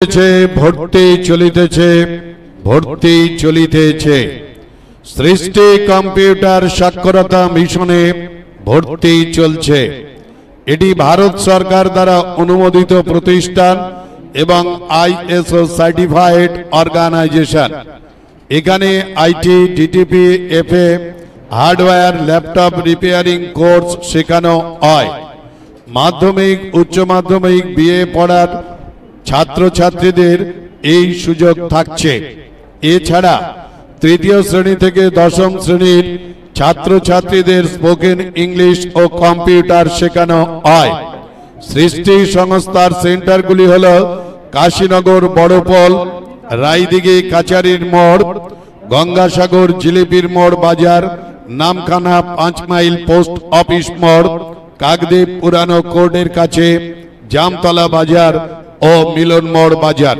চলিতেছে, ভর্তি চলিতেছে ভর্তি চলিতেছে। সৃষ্টি কম্পিউটার সাক্ষরতা মিশনে ভর্তি চলছে। এটি ভারত সরকার দ্বারা অনুমোদিত প্রতিষ্ঠান এবং আইএসও সার্টিফাইড অর্গানাইজেশন। এখানে IT, DTP, FA, hardware, laptop repairing course শেখানো হয়। মাধ্যমিক, উচ্চ মাধ্যমিক, বিএ পড়ার ছাত্রছাত্রীদের এই সুযোগ থাকছে। এছাড়া তৃতীয় শ্রেণি থেকে দশম শ্রেণির ছাত্রছাত্রীদের স্পোকেন ইংলিশ ও কম্পিউটার শেখানো হয়। সৃষ্টি সংস্থার সেন্টারগুলি হল কাশীনগর বড়পল, রায়দিঘি কাচারির মোড়, গঙ্গাসাগর জিলিপির মোড় বাজার, নামখানা পাঁচ মাইল পোস্ট অফিস মোড়, কাকদ্বীপ পুরানো কোর্টের কাছে, জামতলা বাজার ও মিলন মোড় বাজার।